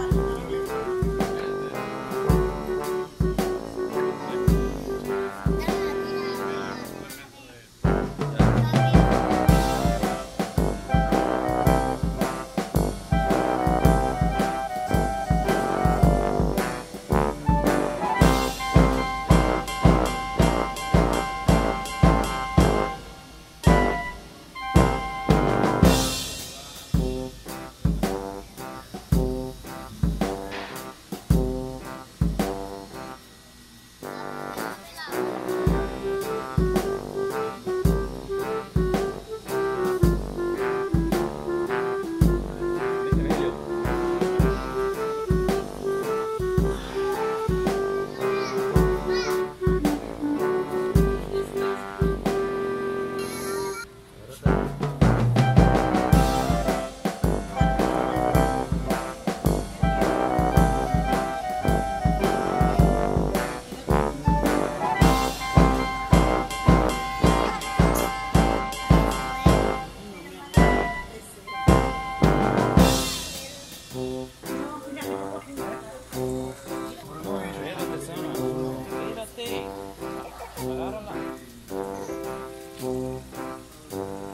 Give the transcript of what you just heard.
Bye. Mm-hmm.